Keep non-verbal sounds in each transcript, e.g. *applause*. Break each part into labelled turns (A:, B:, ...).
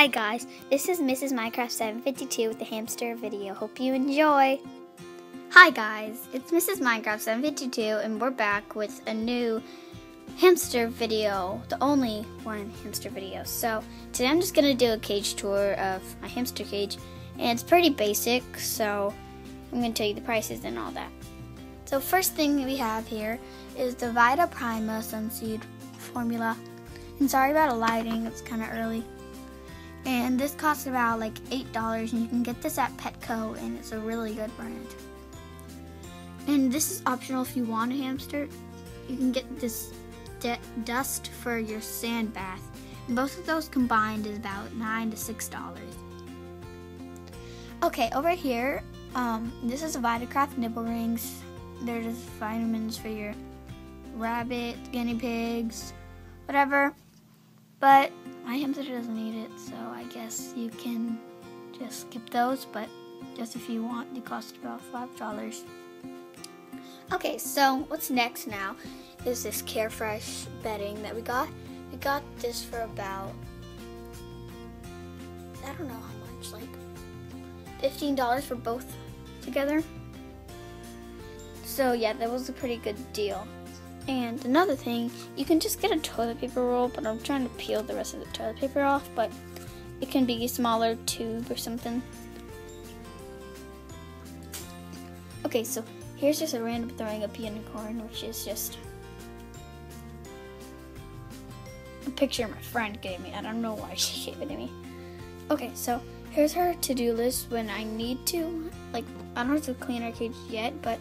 A: Hi guys, this is Mrs. Minecraft 752 with the hamster video. Hope you enjoy. Hi guys, it's Mrs. Minecraft 752 and we're back with a new hamster video, the only one hamster video. So today I'm just gonna do a cage tour of my hamster cage and it's pretty basic, so I'm gonna tell you the prices and all that. So first thing we have here is the Vita Prima Sunseed formula. And sorry about the lighting, it's kind of early. And this costs about like $8 and you can get this at Petco and it's a really good brand. And this is optional if you want a hamster. You can get this dust for your sand bath. And both of those combined is about 9 to $6. Okay, over here, um, this is a Vitakraft nibble rings. They're just vitamins for your rabbit, guinea pigs, whatever. But my hamster doesn't need it, so I guess you can just skip those, but just if you want, they cost about $5. Okay, so what's next now is this Carefresh bedding that we got. We got this for about, I don't know how much, like $15 for both together. So yeah, that was a pretty good deal. And another thing, you can just get a toilet paper roll, but I'm trying to peel the rest of the toilet paper off, but it can be a smaller tube or something. Okay, so here's just a random throwing up unicorn, which is just a picture my friend gave me. I don't know why she *laughs* gave it to me. Okay, so here's her to-do list when I need to. Like, I don't have to clean our cage yet, but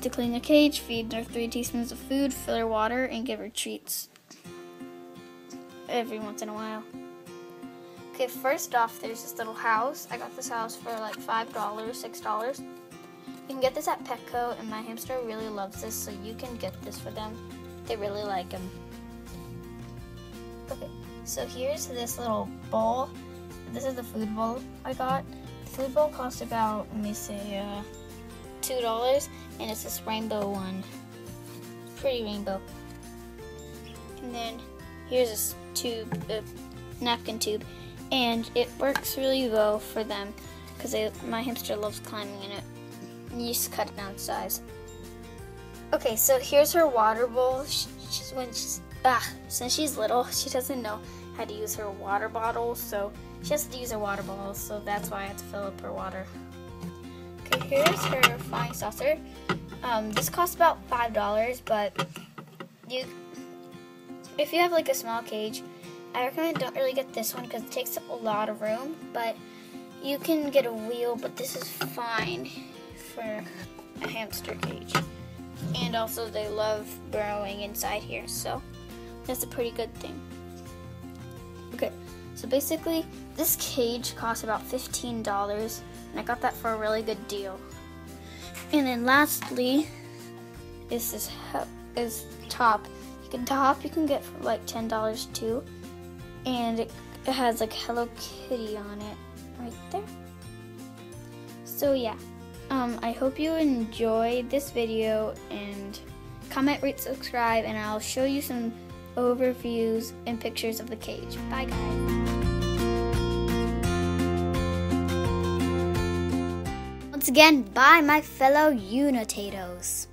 A: to clean the cage, feed her three teaspoons of food, fill her water, and give her treats every once in a while. Okay, first off, there's this little house. I got this house for like $5, $6. You can get this at Petco, and my hamster really loves this, so you can get this for them. They really like them. Okay, so here's this little bowl. This is the food bowl I got. The food bowl cost about, let me say, uh, $2 and it's this rainbow one. Pretty rainbow. And then here's this tube, a napkin tube, and it works really well for them because my hamster loves climbing in it. And you just cut it down size. Okay, so here's her water bowl. She, she's when she's ah, since she's little, *laughs* she doesn't know how to use her water bottle, so she has to use her water bottle. So that's why I have to fill up her water. Here's her flying saucer. Um, this costs about five dollars, but you, if you have like a small cage, I recommend don't really get this one because it takes up a lot of room. But you can get a wheel, but this is fine for a hamster cage. And also, they love burrowing inside here, so that's a pretty good thing. Okay, so basically, this cage costs about fifteen dollars and I got that for a really good deal. And then lastly is this is top. You can top you can get for like ten dollars too, and it, it has like Hello Kitty on it right there. So yeah, um, I hope you enjoyed this video and comment, rate, subscribe, and I'll show you some overviews and pictures of the cage. Bye guys. Once again, by my fellow Unitatoes.